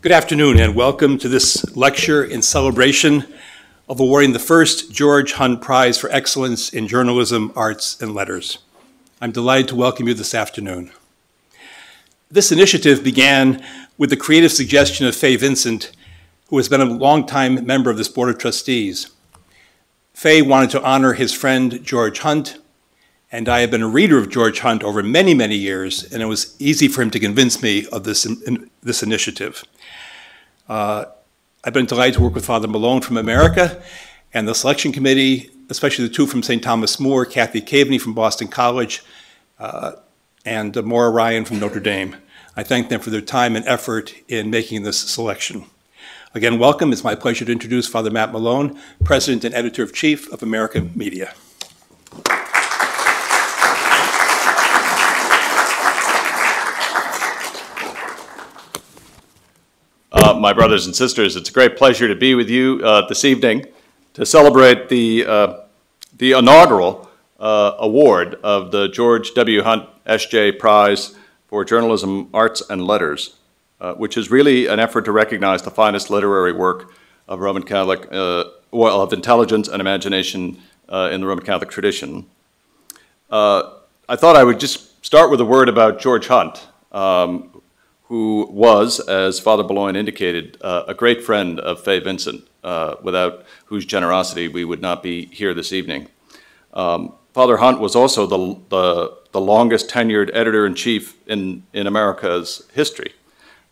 Good afternoon and welcome to this lecture in celebration of awarding the first George Hunt Prize for Excellence in Journalism, Arts, and Letters. I'm delighted to welcome you this afternoon. This initiative began with the creative suggestion of Fay Vincent, who has been a longtime member of this Board of Trustees. Fay wanted to honor his friend George Hunt, and I have been a reader of George Hunt over many, many years, and it was easy for him to convince me of this, in, this initiative. Uh, I've been delighted to work with Father Malone from America and the selection committee, especially the two from St. Thomas More, Kathy Kaveny from Boston College, uh, and uh, Maura Ryan from Notre Dame. I thank them for their time and effort in making this selection. Again, welcome. It's my pleasure to introduce Father Matt Malone, President and Editor-in-Chief of American Media. My brothers and sisters, it's a great pleasure to be with you uh, this evening to celebrate the, uh, the inaugural uh, award of the George W. Hunt S.J. Prize for Journalism, Arts, and Letters, uh, which is really an effort to recognize the finest literary work of Roman Catholic, uh, well, of intelligence and imagination in the Roman Catholic tradition. I thought I would just start with a word about George Hunt. Um, who was, as Father Beloin indicated, uh, a great friend of Fay Vincent, uh, without whose generosity we would not be here this evening. Um, Father Hunt was also the, the, the longest tenured editor-in-chief in, in America's history.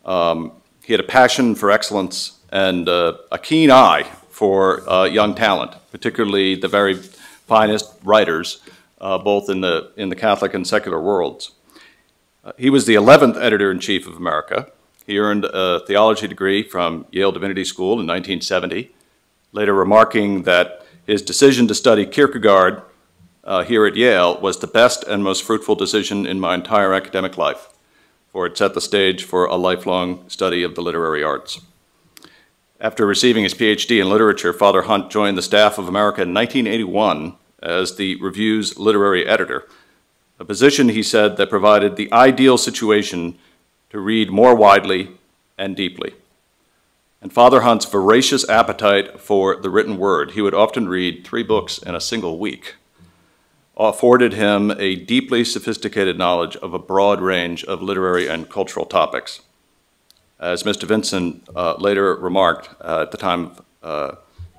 Um, he had a passion for excellence and uh, a keen eye for uh, young talent, particularly the very finest writers, uh, both in the, in the Catholic and secular worlds. Uh, he was the 11th editor-in-chief of America. He earned a theology degree from Yale Divinity School in 1970, later remarking that his decision to study Kierkegaard uh, here at Yale was the best and most fruitful decision in my entire academic life, for it set the stage for a lifelong study of the literary arts. After receiving his PhD in literature, Father Hunt joined the staff of America in 1981 as the Review's literary editor, a position, he said, that provided the ideal situation to read more widely and deeply. And Father Hunt's voracious appetite for the written word, he would often read three books in a single week, afforded him a deeply sophisticated knowledge of a broad range of literary and cultural topics. As Mr. Vincent uh, later remarked uh, at the time of uh,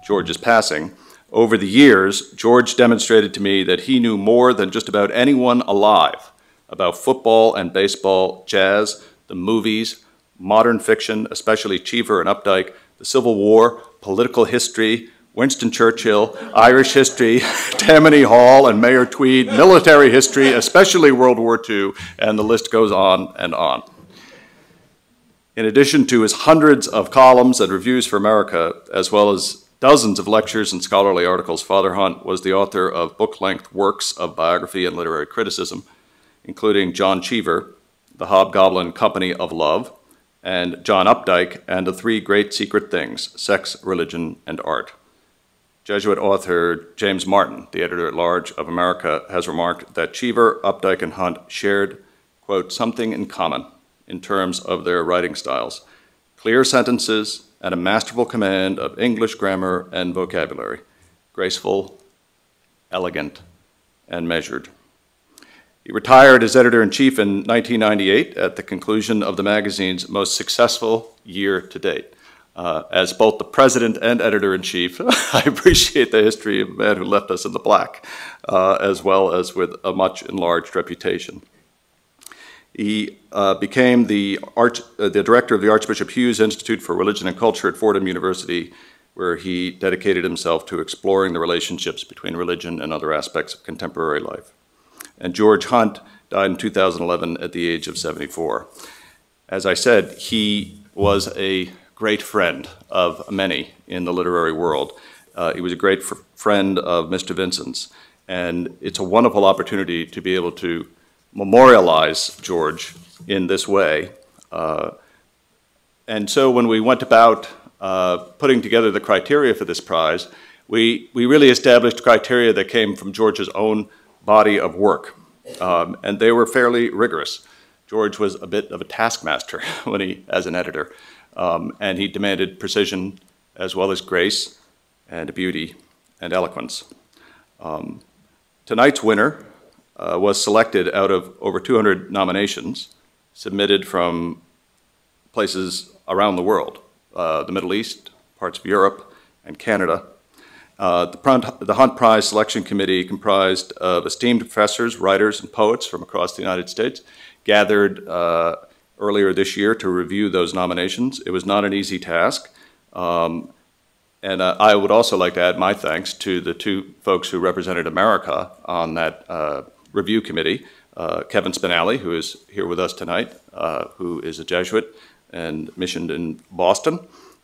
George's passing, over the years, George demonstrated to me that he knew more than just about anyone alive about football and baseball, jazz, the movies, modern fiction, especially Cheever and Updike, the Civil War, political history, Winston Churchill, Irish history, Tammany Hall and Mayor Tweed, military history, especially World War II, and the list goes on and on. In addition to his hundreds of columns and reviews for America, as well as dozens of lectures and scholarly articles, Father Hunt was the author of book-length works of biography and literary criticism, including John Cheever, The Hobgoblin Company of Love, and John Updike and the Three Great Secret Things, Sex, Religion, and Art. Jesuit author James Martin, the editor-at-large of America, has remarked that Cheever, Updike, and Hunt shared, quote, something in common in terms of their writing styles. Clear sentences, and a masterful command of English grammar and vocabulary, graceful, elegant, and measured. He retired as editor-in-chief in 1998 at the conclusion of the magazine's most successful year to date. Uh, as both the president and editor-in-chief, I appreciate the history of a man who left us in the black, uh, as well as with a much enlarged reputation. He uh, became the, Arch, uh, the director of the Archbishop Hughes Institute for Religion and Culture at Fordham University, where he dedicated himself to exploring the relationships between religion and other aspects of contemporary life. And George Hunt died in 2011 at the age of 74. As I said, he was a great friend of many in the literary world. Uh, he was a great friend of Mr. Vincent's, and it's a wonderful opportunity to be able to memorialize George in this way. Uh, and so when we went about uh, putting together the criteria for this prize, we, we really established criteria that came from George's own body of work. Um, and they were fairly rigorous. George was a bit of a taskmaster when he, as an editor, um, and he demanded precision as well as grace and beauty and eloquence. Um, tonight's winner uh, was selected out of over 200 nominations submitted from places around the world, uh, the Middle East, parts of Europe, and Canada. Uh, the, Hunt Prize Selection Committee, comprised of esteemed professors, writers, and poets from across the United States, gathered uh, earlier this year to review those nominations. It was not an easy task. Um, and uh, I would also like to add my thanks to the two folks who represented America on that uh, review committee, uh, Kevin Spinale, who is here with us tonight, uh, who is a Jesuit and missioned in Boston,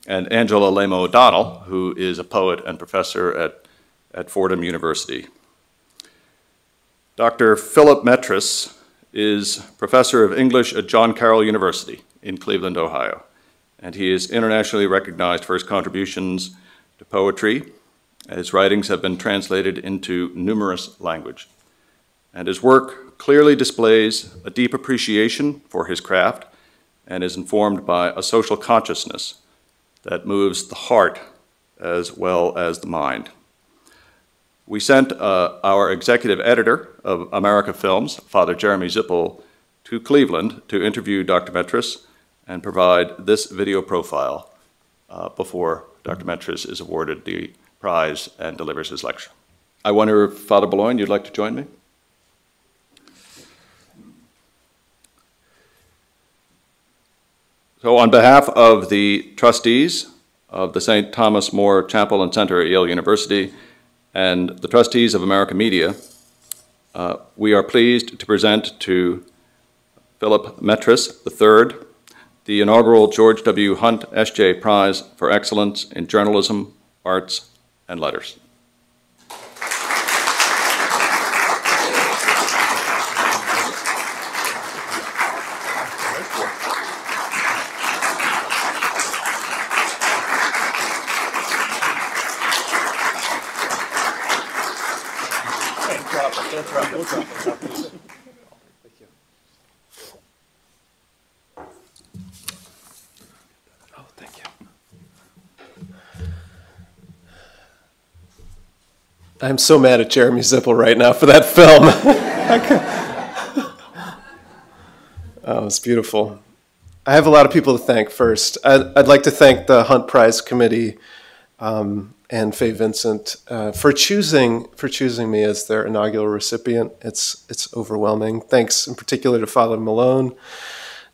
and Angela Alaimo O'Donnell, who is a poet and professor at, at Fordham University. Dr. Philip Metres is professor of English at John Carroll University in Cleveland, Ohio, and he is internationally recognized for his contributions to poetry. His writings have been translated into numerous languages, and his work clearly displays a deep appreciation for his craft and is informed by a social consciousness that moves the heart as well as the mind. We sent uh, our executive editor of America Films, Father Jeremy Zipple, to Cleveland to interview Dr. Metres and provide this video profile uh, before Dr. Metres is awarded the prize and delivers his lecture. I wonder if Father Beloin, you'd like to join me? So on behalf of the trustees of the St. Thomas More Chapel and Center at Yale University and the trustees of America Media, uh, we are pleased to present to Philip Metres III the inaugural George W. Hunt S.J. Prize for Excellence in Journalism, Arts, and Letters. I'm so mad at Jeremy Zipple right now for that film. oh, it's beautiful. I have a lot of people to thank first. I'd, like to thank the Hunt Prize Committee um, and Fay Vincent uh, for choosing for choosing me as their inaugural recipient. It's it's overwhelming. Thanks in particular to Father Malone,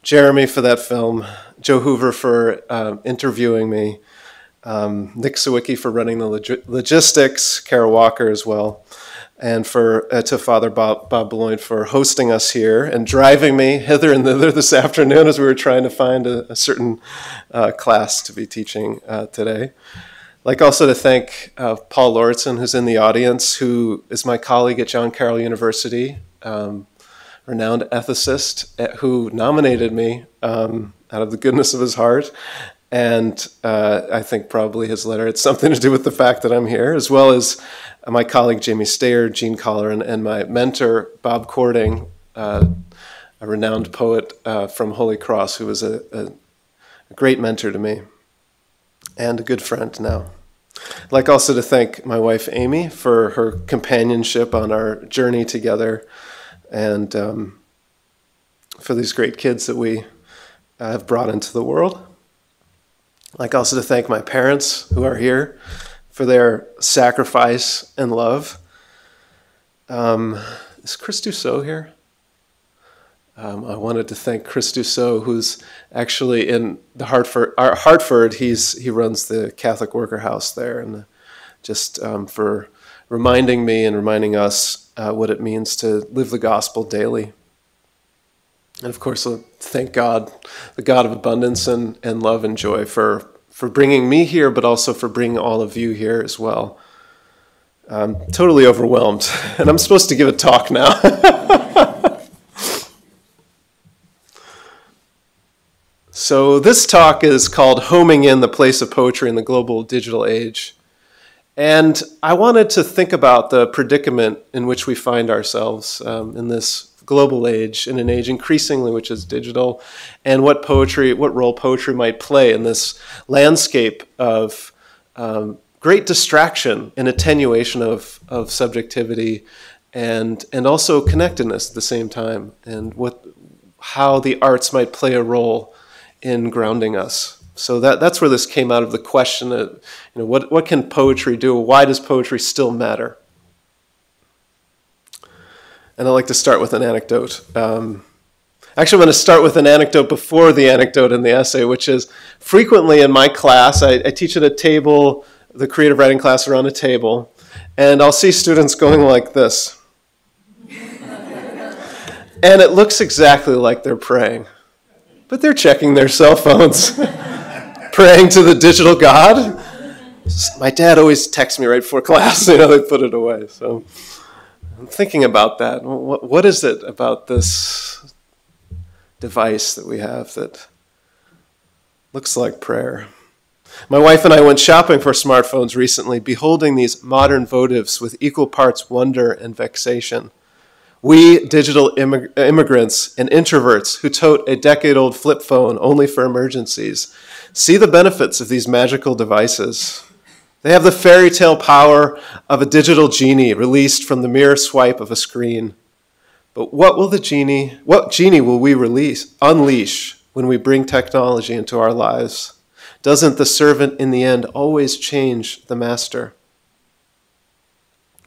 Jeremy for that film, Joe Hoover for uh, interviewing me, um, Nick Sawicki for running the log logistics, Kara Walker as well, and for uh, to Father Bob, Bob for hosting us here and driving me hither and thither this afternoon as we were trying to find a, a certain uh, class to be teaching uh, today. I'd like also to thank uh, Paul Lauritzen, who's in the audience, who is my colleague at John Carroll University, um, renowned ethicist, uh, who nominated me um, out of the goodness of his heart and uh, I think probably his letter had something to do with the fact that I'm here, as well as my colleague Jamie Stayer, Gene Collar, and, and my mentor Bob Cording, uh, a renowned poet uh, from Holy Cross, who was a, a, a, great mentor to me and a good friend now. I'd like also to thank my wife Amy for her companionship on our journey together and um, for these great kids that we uh, have brought into the world. Like also to thank my parents who are here for their sacrifice and love. Um, is Chris Doucot here? Um, I wanted to thank Chris Doucot, who's actually in the Hartford. Hartford, he's he runs the Catholic Worker House there, and just um, for reminding me and reminding us uh, what it means to live the gospel daily. And of course, uh, thank God, the God of abundance and, and love and joy for, for bringing me here, but also for bringing all of you here as well. I'm totally overwhelmed, and I'm supposed to give a talk now. so, this talk is called Homing in the Place of Poetry in the Global Digital Age. And I wanted to think about the predicament in which we find ourselves um, in this global age, in an age increasingly which is digital, and what poetry, what role poetry might play in this landscape of um, great distraction and attenuation of, of subjectivity and, and also connectedness at the same time, and what, how the arts might play a role in grounding us. So that, that's where this came out of the question of, you know, what, what can poetry do? Why does poetry still matter? And I'd like to start with an anecdote. Um, actually, I'm going to start with an anecdote before the anecdote in the essay, which is frequently in my class, I, I teach at a table, the creative writing class around a table, and I'll see students going like this. and it looks exactly like they're praying, but they're checking their cell phones, praying to the digital God. My dad always texts me right before class, you know, they put it away. So. I'm thinking about that. What, what is it about this device that we have that looks like prayer? My wife and I went shopping for smartphones recently, beholding these modern votives with equal parts wonder and vexation. We digital immig- immigrants and introverts who tote a decade old flip phone only for emergencies see the benefits of these magical devices. They have the fairy tale power of a digital genie released from the mere swipe of a screen. But what will the genie, what genie will we release, unleash when we bring technology into our lives? Doesn't the servant in the end always change the master?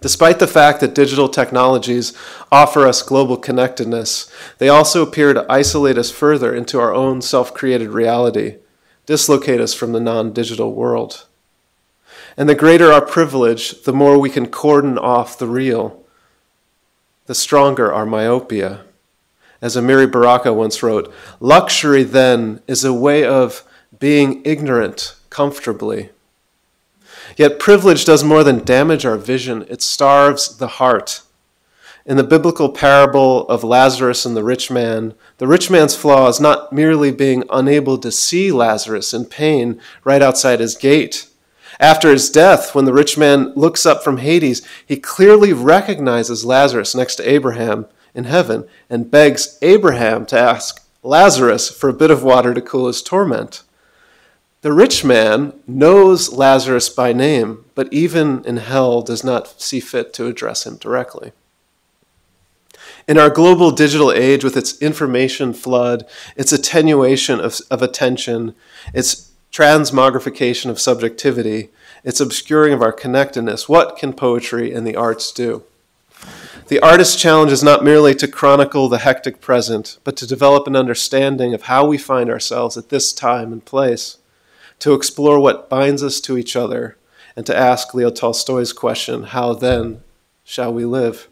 Despite the fact that digital technologies offer us global connectedness, they also appear to isolate us further into our own self created reality, dislocate us from the non digital world. And the greater our privilege, the more we can cordon off the real, the stronger our myopia. As Amiri Baraka once wrote, luxury then is a way of being ignorant comfortably. Yet privilege does more than damage our vision, it starves the heart. In the biblical parable of Lazarus and the rich man, the rich man's flaw is not merely being unable to see Lazarus in pain right outside his gate. After his death, when the rich man looks up from Hades, he clearly recognizes Lazarus next to Abraham in heaven and begs Abraham to ask Lazarus for a bit of water to cool his torment. The rich man knows Lazarus by name, but even in hell does not see fit to address him directly. In our global digital age, with its information flood, its attenuation of, of attention, its transmogrification of subjectivity, its obscuring of our connectedness. What can poetry and the arts do? The artist's challenge is not merely to chronicle the hectic present, but to develop an understanding of how we find ourselves at this time and place, to explore what binds us to each other, and to ask Leo Tolstoy's question, How then shall we live?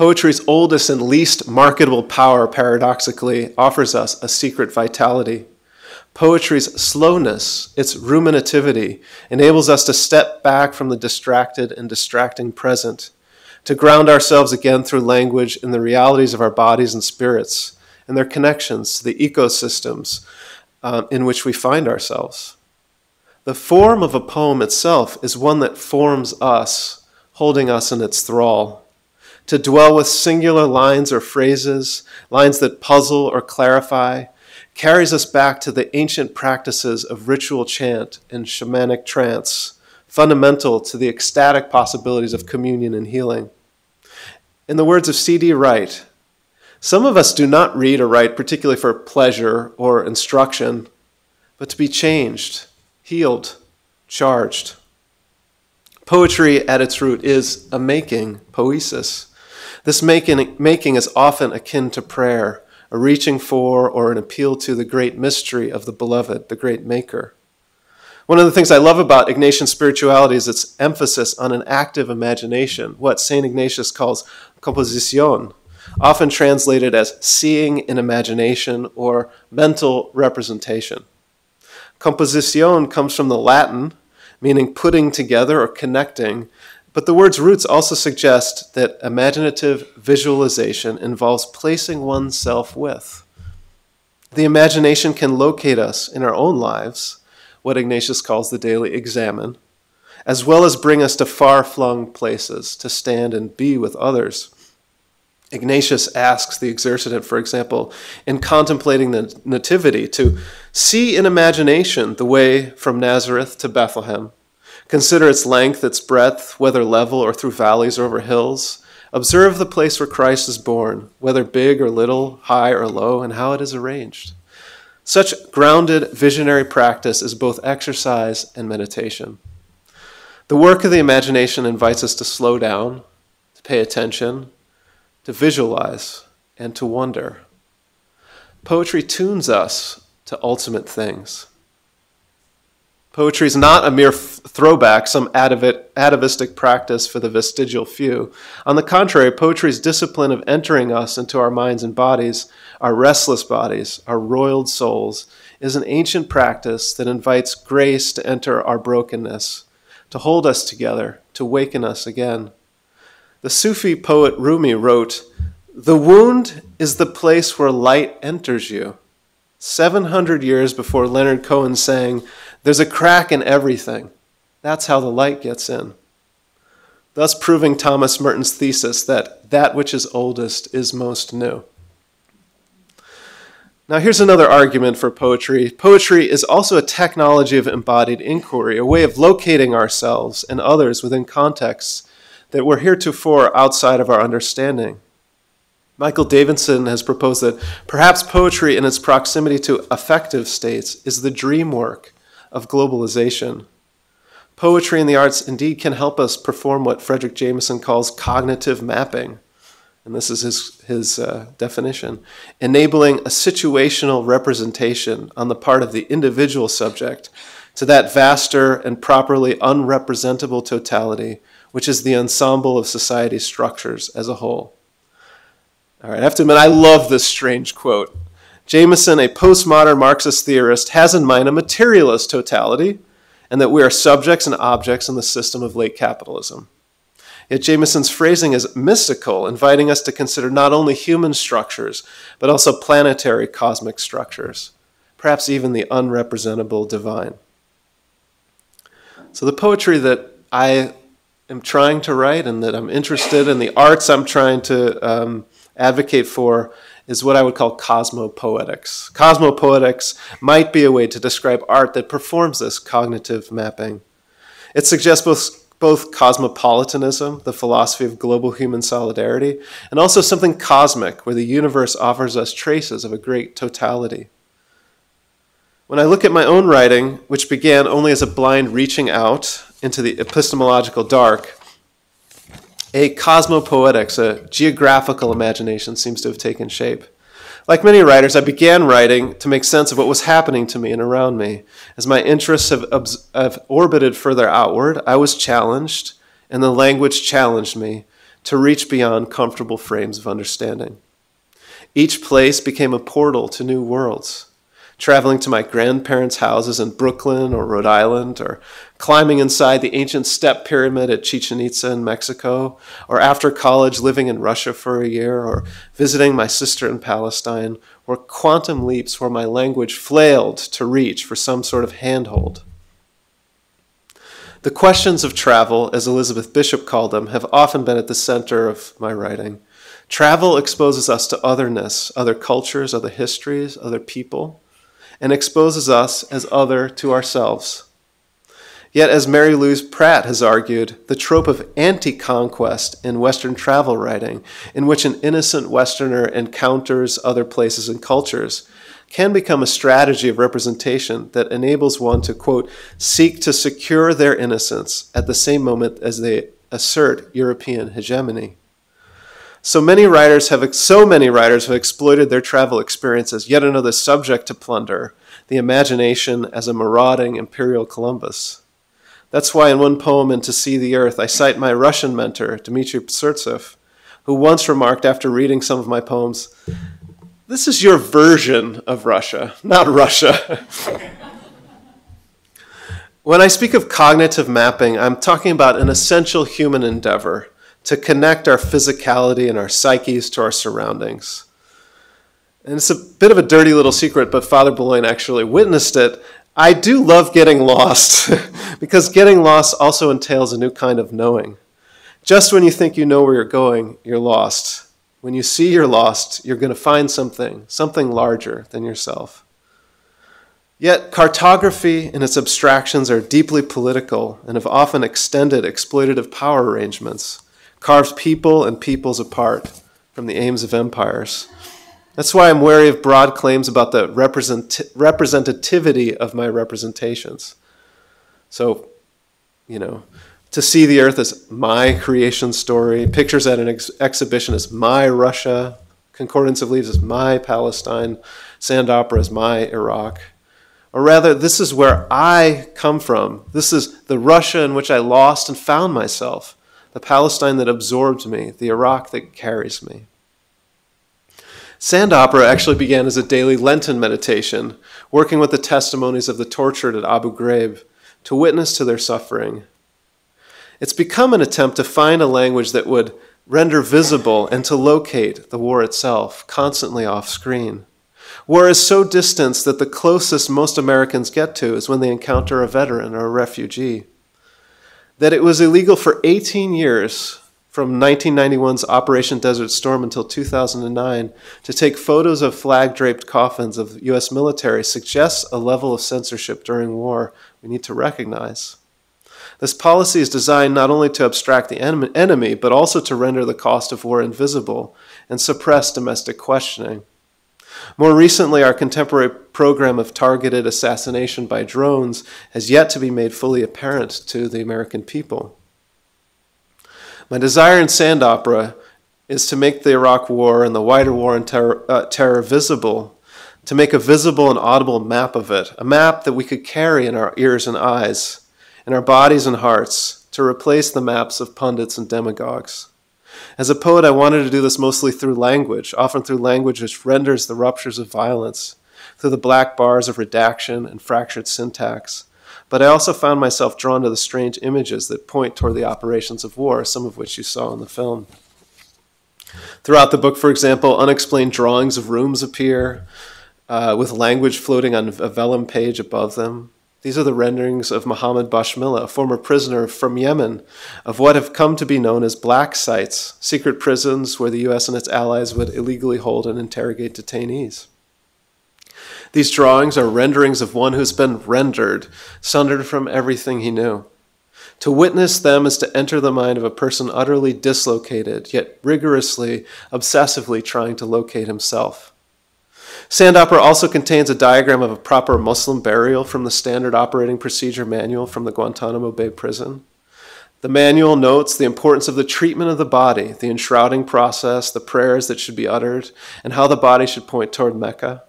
Poetry's oldest and least marketable power, paradoxically, offers us a secret vitality. Poetry's slowness, its ruminativity, enables us to step back from the distracted and distracting present, to ground ourselves again through language in the realities of our bodies and spirits and their connections to the ecosystems um, in which we find ourselves. The form of a poem itself is one that forms us, holding us in its thrall to dwell with singular lines or phrases, lines that puzzle or clarify, carries us back to the ancient practices of ritual chant and shamanic trance, fundamental to the ecstatic possibilities of communion and healing. In the words of C.D. Wright, some of us do not read or write particularly for pleasure or instruction, but to be changed, healed, charged. Poetry at its root is a making, poiesis. This making, making is often akin to prayer, a reaching for or an appeal to the great mystery of the beloved, the great maker. One of the things I love about Ignatian spirituality is its emphasis on an active imagination, what St. Ignatius calls composition, often translated as seeing in imagination or mental representation. Composition comes from the Latin, meaning putting together or connecting, but the word's roots also suggest that imaginative visualization involves placing oneself with. The imagination can locate us in our own lives, what Ignatius calls the daily examen, as well as bring us to far flung places to stand and be with others. Ignatius asks the exercitant, for example, in contemplating the Nativity, to see in imagination the way from Nazareth to Bethlehem. Consider its length, its breadth, whether level or through valleys or over hills. Observe the place where Christ is born, whether big or little, high or low, and how it is arranged. Such grounded visionary practice is both exercise and meditation. The work of the imagination invites us to slow down, to pay attention, to visualize, and to wonder. Poetry tunes us to ultimate things. Poetry is not a mere throwback, some atavistic practice for the vestigial few. On the contrary, poetry's discipline of entering us into our minds and bodies, our restless bodies, our roiled souls, is an ancient practice that invites grace to enter our brokenness, to hold us together, to waken us again. The Sufi poet Rumi wrote, The wound is the place where light enters you. 700 years before Leonard Cohen sang, There's a crack in everything. That's how the light gets in. Thus proving Thomas Merton's thesis that that which is oldest is most new. Now, here's another argument for poetry. Poetry is also a technology of embodied inquiry, a way of locating ourselves and others within contexts that were heretofore outside of our understanding. Michael Davidson has proposed that perhaps poetry, in its proximity to affective states, is the dream work of globalization. Poetry and the arts indeed can help us perform what Fredric Jameson calls cognitive mapping. And this is his, his uh, definition enabling a situational representation on the part of the individual subject to that vaster and properly unrepresentable totality which is the ensemble of society's structures as a whole. All right, I have to admit, I love this strange quote. Jameson, a postmodern Marxist theorist, has in mind a materialist totality and that we are subjects and objects in the system of late capitalism. Yet Jameson's phrasing is mystical, inviting us to consider not only human structures, but also planetary cosmic structures, perhaps even the unrepresentable divine. So, the poetry that I am trying to write and that I'm interested in, the arts I'm trying to um, advocate for, is what I would call cosmopoetics. Cosmopoetics might be a way to describe art that performs this cognitive mapping. It suggests both, both cosmopolitanism, the philosophy of global human solidarity, and also something cosmic, where the universe offers us traces of a great totality. When I look at my own writing, which began only as a blind reaching out into the epistemological dark, a cosmopoetics, a geographical imagination seems to have taken shape. Like many writers, I began writing to make sense of what was happening to me and around me. As my interests have, have orbited further outward, I was challenged, and the language challenged me to reach beyond comfortable frames of understanding. Each place became a portal to new worlds traveling to my grandparents' houses in Brooklyn or Rhode Island, or climbing inside the ancient step pyramid at Chichen Itza in Mexico, or after college living in Russia for a year, or visiting my sister in Palestine, were quantum leaps where my language flailed to reach for some sort of handhold. The questions of travel, as Elizabeth Bishop called them, have often been at the center of my writing. Travel exposes us to otherness, other cultures, other histories, other people and exposes us as other to ourselves. Yet, as Mary Louise Pratt has argued, the trope of anti conquest in Western travel writing, in which an innocent Westerner encounters other places and cultures, can become a strategy of representation that enables one to, quote, seek to secure their innocence at the same moment as they assert European hegemony. So many writers have so many writers have exploited their travel experience as yet another subject to plunder, the imagination as a marauding imperial Columbus. That's why in one poem in To See the Earth, I cite my Russian mentor, Dmitry Psurtsev, who once remarked after reading some of my poems, This is your version of Russia, not Russia. when I speak of cognitive mapping, I'm talking about an essential human endeavor to connect our physicality and our psyches to our surroundings. And it's a bit of a dirty little secret, but Father Beloin actually witnessed it I do love getting lost because getting lost also entails a new kind of knowing. Just when you think you know where you're going, you're lost. When you see you're lost, you're going to find something, something larger than yourself. Yet, cartography and its abstractions are deeply political and have often extended exploitative power arrangements, carved people and peoples apart from the aims of empires. That's why I'm wary of broad claims about the represent- representativity of my representations. So, you know, to see the earth as my creation story, pictures at an ex- exhibition as my Russia, Concordance of Leaves as my Palestine, Sand Opera as my Iraq. Or rather, this is where I come from. This is the Russia in which I lost and found myself, the Palestine that absorbed me, the Iraq that carries me. Sand Opera actually began as a daily Lenten meditation, working with the testimonies of the tortured at Abu Ghraib to witness to their suffering it's become an attempt to find a language that would render visible and to locate the war itself, constantly off screen. War is so distant that the closest most Americans get to is when they encounter a veteran or a refugee. That it was illegal for 18 years, from 1991's Operation Desert Storm until 2009, to take photos of flag draped coffins of U.S. military suggests a level of censorship during war we need to recognize. This policy is designed not only to abstract the enemy, but also to render the cost of war invisible and suppress domestic questioning. More recently, our contemporary program of targeted assassination by drones has yet to be made fully apparent to the American people. My desire in Sand Opera is to make the Iraq War and the wider war on terror, uh, terror visible, to make a visible and audible map of it, a map that we could carry in our ears and eyes in our bodies and hearts to replace the maps of pundits and demagogues. As a poet, I wanted to do this mostly through language, often through language which renders the ruptures of violence, through the black bars of redaction and fractured syntax. But I also found myself drawn to the strange images that point toward the operations of war, some of which you saw in the film. Throughout the book, for example, unexplained drawings of rooms appear, uh, with language floating on a vellum page above them. These are the renderings of Mohammed Bashmila, a former prisoner from Yemen, of what have come to be known as black sites, secret prisons where the US and its allies would illegally hold and interrogate detainees. These drawings are renderings of one who's been rendered, sundered from everything he knew. To witness them is to enter the mind of a person utterly dislocated, yet rigorously, obsessively trying to locate himself. Sand Opera also contains a diagram of a proper Muslim burial from the standard operating procedure manual from the Guantanamo Bay prison. The manual notes the importance of the treatment of the body, the enshrouding process, the prayers that should be uttered, and how the body should point toward Mecca.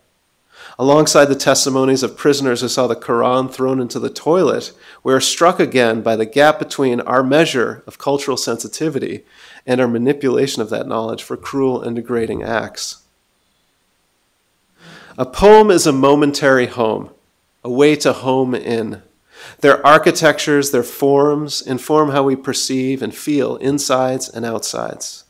Alongside the testimonies of prisoners who saw the Quran thrown into the toilet, we are struck again by the gap between our measure of cultural sensitivity and our manipulation of that knowledge for cruel and degrading acts. A poem is a momentary home, a way to home in. Their architectures, their forms inform how we perceive and feel insides and outsides.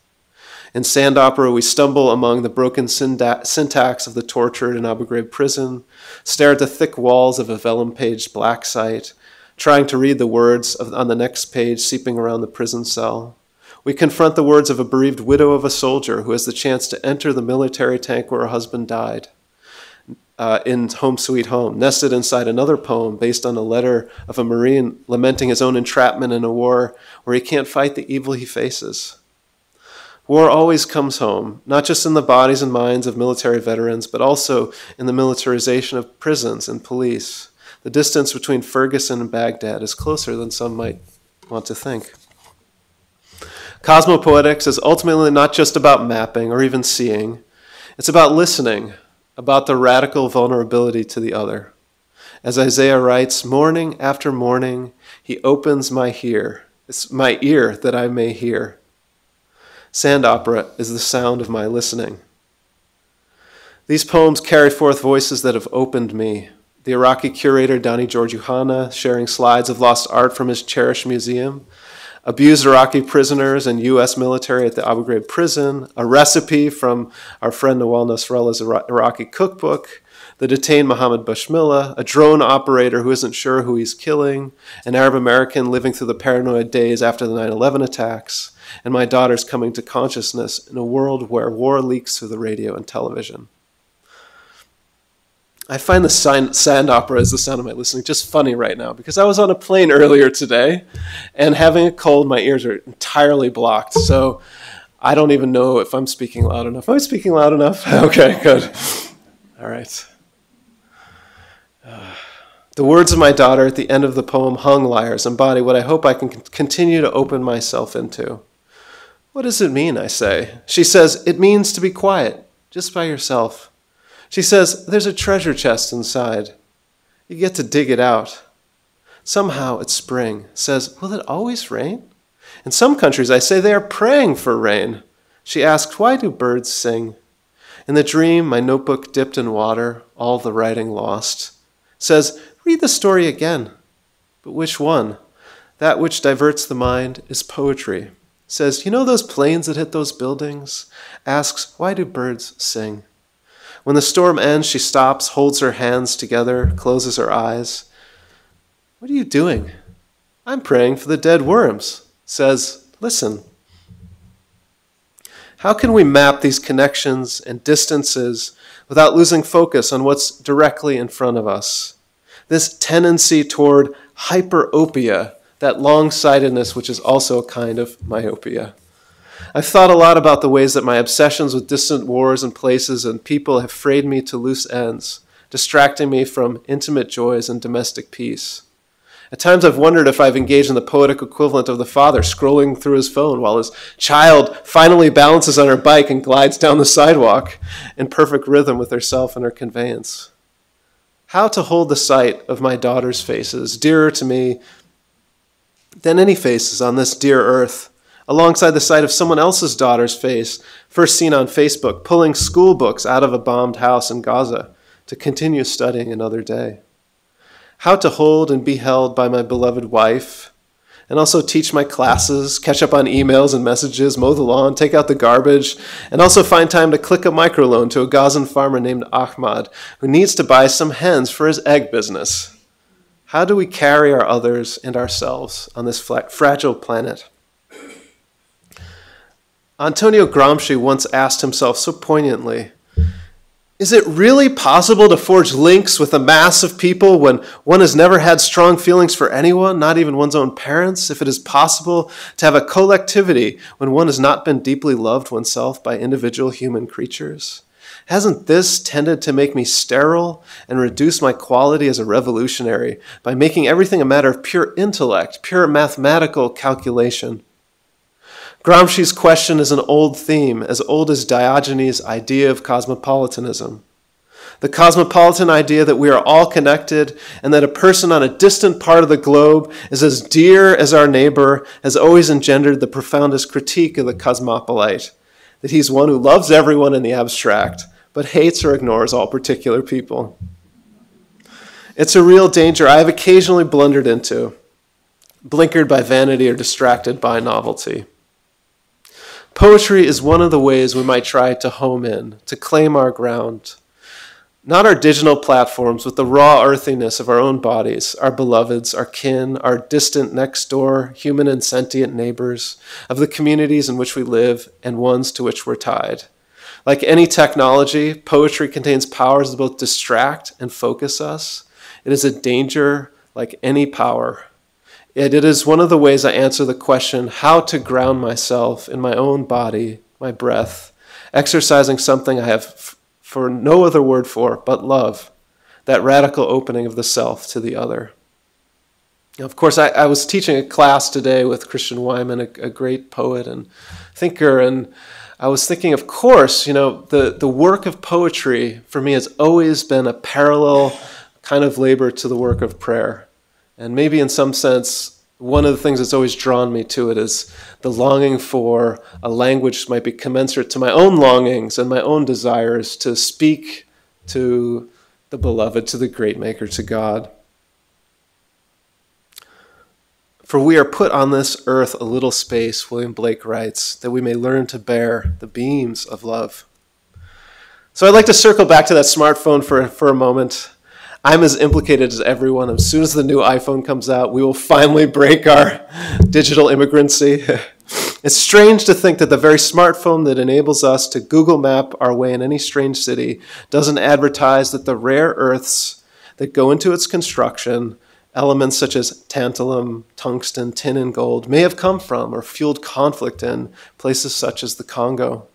In Sand Opera, we stumble among the broken syntax of the tortured in Abu Ghraib prison, stare at the thick walls of a vellum paged black site, trying to read the words of, on the next page seeping around the prison cell. We confront the words of a bereaved widow of a soldier who has the chance to enter the military tank where her husband died uh, in Home Sweet Home, nested inside another poem based on a letter of a Marine lamenting his own entrapment in a war where he can't fight the evil he faces. War always comes home, not just in the bodies and minds of military veterans, but also in the militarization of prisons and police. The distance between Ferguson and Baghdad is closer than some might want to think. Cosmopoetics is ultimately not just about mapping or even seeing, it's about listening, about the radical vulnerability to the other. As Isaiah writes, morning after morning, he opens my ear, it's my ear that I may hear. Sand opera is the sound of my listening. These poems carry forth voices that have opened me. The Iraqi curator Donny George Youkhanna sharing slides of lost art from his cherished museum. Abused Iraqi prisoners and U.S. military at the Abu Ghraib prison, a recipe from our friend Nawal Nasrallah's Iraqi cookbook, the detained Mohammed Bashmillah, a drone operator who isn't sure who he's killing, an Arab American living through the paranoid days after the 9 11 attacks, and my daughter's coming to consciousness in a world where war leaks through the radio and television. I find the sand opera as the sound of my listening just funny right now because I was on a plane earlier today and having a cold, my ears are entirely blocked. So I don't even know if I'm speaking loud enough. Am I speaking loud enough? okay, good. All right. the words of my daughter at the end of the poem Hung Lyres embody what I hope I can continue to open myself into. What does it mean? I say. She says, It means to be quiet, just by yourself she says, There's a treasure chest inside. You get to dig it out. Somehow it's spring. Says, Will it always rain? In some countries, I say they are praying for rain. She asks, Why do birds sing? In the dream, my notebook dipped in water, all the writing lost. Says, Read the story again. But which one? That which diverts the mind is poetry. Says, You know those planes that hit those buildings? Asks, Why do birds sing? When the storm ends, she stops, holds her hands together, closes her eyes. What are you doing? I'm praying for the dead worms. Says, Listen. How can we map these connections and distances without losing focus on what's directly in front of us? This tendency toward hyperopia, that long sightedness, which is also a kind of myopia. I've thought a lot about the ways that my obsessions with distant wars and places and people have frayed me to loose ends, distracting me from intimate joys and domestic peace. At times I've wondered if I've engaged in the poetic equivalent of the father scrolling through his phone while his child finally balances on her bike and glides down the sidewalk in perfect rhythm with herself and her conveyance. How to hold the sight of my daughter's faces, dearer to me than any faces on this dear earth, alongside the sight of someone else's daughter's face, first seen on Facebook, pulling school books out of a bombed house in Gaza to continue studying another day. How to hold and be held by my beloved wife, and also teach my classes, catch up on emails and messages, mow the lawn, take out the garbage, and also find time to click a microloan to a Gazan farmer named Ahmad who needs to buy some hens for his egg business. How do we carry our others and ourselves on this fragile planet? Antonio Gramsci once asked himself so poignantly Is it really possible to forge links with a mass of people when one has never had strong feelings for anyone, not even one's own parents? If it is possible to have a collectivity when one has not been deeply loved oneself by individual human creatures? Hasn't this tended to make me sterile and reduce my quality as a revolutionary by making everything a matter of pure intellect, pure mathematical calculation? Gramsci's question is an old theme, as old as Diogenes' idea of cosmopolitanism. The cosmopolitan idea that we are all connected and that a person on a distant part of the globe is as dear as our neighbor has always engendered the profoundest critique of the cosmopolite, that he's one who loves everyone in the abstract, but hates or ignores all particular people. It's a real danger I have occasionally blundered into, blinkered by vanity or distracted by novelty. Poetry is one of the ways we might try to home in, to claim our ground. Not our digital platforms with the raw earthiness of our own bodies, our beloveds, our kin, our distant next door, human and sentient neighbors, of the communities in which we live and ones to which we're tied. Like any technology, poetry contains powers to both distract and focus us. It is a danger like any power Yet it is one of the ways I answer the question how to ground myself in my own body, my breath, exercising something I have f- for no other word for but love, that radical opening of the self to the other. Now, of course, I, I, was teaching a class today with Christian Wiman, a, a great poet and thinker, and I was thinking, of course, you know, the, the work of poetry for me has always been a parallel kind of labor to the work of prayer. And maybe in some sense, one of the things that's always drawn me to it is the longing for a language might be commensurate to my own longings and my own desires to speak to the beloved, to the great maker, to God. For we are put on this earth a little space, William Blake writes, that we may learn to bear the beams of love. So I'd like to circle back to that smartphone for, for a moment. I'm as implicated as everyone. As soon as the new iPhone comes out, we will finally break our digital immigrancy. it's strange to think that the very smartphone that enables us to Google map our way in any strange city doesn't advertise that the rare earths that go into its construction, elements such as tantalum, tungsten, tin, and gold, may have come from or fueled conflict in places such as the Congo.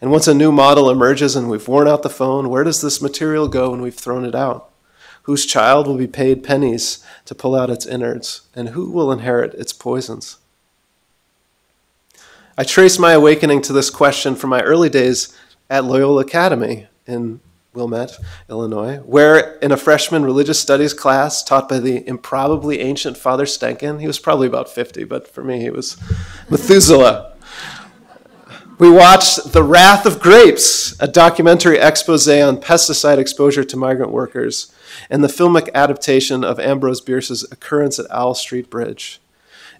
And once a new model emerges and we've worn out the phone, where does this material go when we've thrown it out? Whose child will be paid pennies to pull out its innards? And who will inherit its poisons? I trace my awakening to this question from my early days at Loyola Academy in Wilmette, Illinois, where in a freshman religious studies class taught by the improbably ancient Father Stenkin, he was probably about 50, but for me he was Methuselah. We watched The Wrath of Grapes, a documentary expose on pesticide exposure to migrant workers, and the filmic adaptation of Ambrose Bierce's Occurrence at Owl Creek Bridge.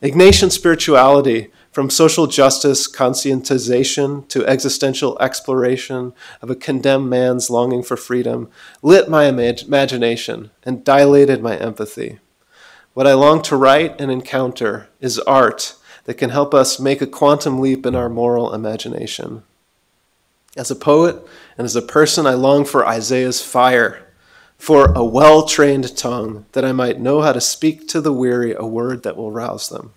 Ignatian spirituality, from social justice conscientization to existential exploration of a condemned man's longing for freedom, lit my imag- imagination and dilated my empathy. What I long to write and encounter is art that can help us make a quantum leap in our moral imagination. As a poet and as a person, I long for Isaiah's fire, for a well trained tongue, that I might know how to speak to the weary a word that will rouse them.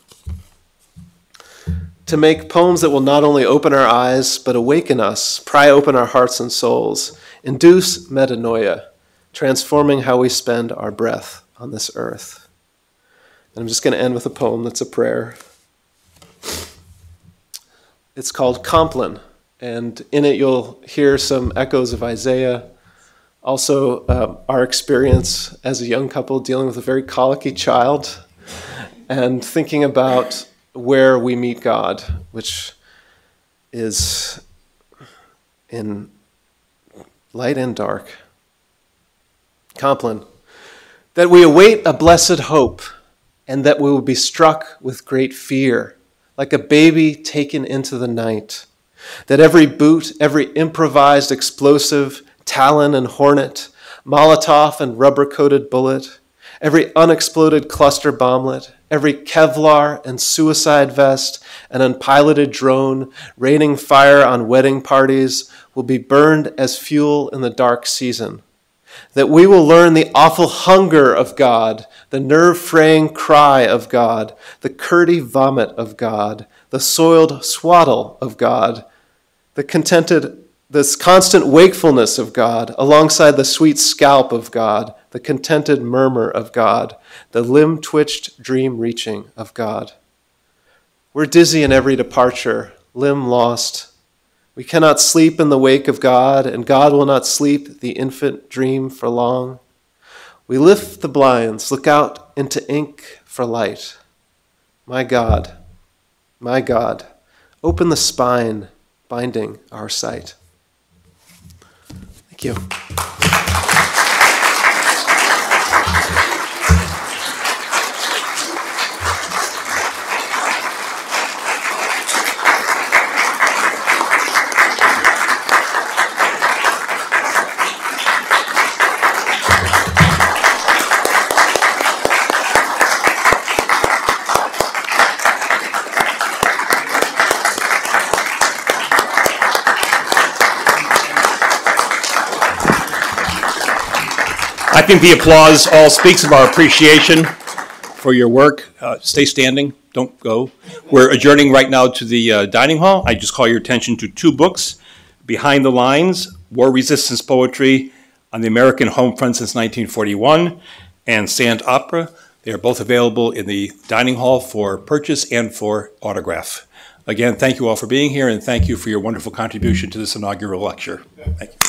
To make poems that will not only open our eyes, but awaken us, pry open our hearts and souls, induce metanoia, transforming how we spend our breath on this earth. And I'm just going to end with a poem that's a prayer. It's called Compline, and in it you'll hear some echoes of Isaiah. Also, uh, our experience as a young couple dealing with a very colicky child and thinking about where we meet God, which is in light and dark. Compline, that we await a blessed hope and that we will be struck with great fear like a baby taken into the night. That every boot, every improvised explosive, talon and hornet, Molotov and rubber coated bullet, every unexploded cluster bomblet, every Kevlar and suicide vest and unpiloted drone raining fire on wedding parties will be burned as fuel in the dark season that we will learn the awful hunger of God, the nerve fraying cry of God, the curdy vomit of God, the soiled swaddle of God, the contented, this constant wakefulness of God, alongside the sweet scalp of God, the contented murmur of God, the limb twitched dream reaching of God. We're dizzy in every departure, limb lost, we cannot sleep in the wake of God, and God will not sleep the infant dream for long. We lift the blinds, look out into ink for light. My God, my God, open the spine binding our sight. Thank you. Think the applause all speaks of our appreciation for your work. Uh, stay standing, don't go. We're adjourning right now to the uh, dining hall. I just call your attention to two books Behind the Lines War Resistance Poetry on the American Home Front since 1941, and Sand Opera. They are both available in the dining hall for purchase and for autograph. Again, thank you all for being here, and thank you for your wonderful contribution to this inaugural lecture. Thank you.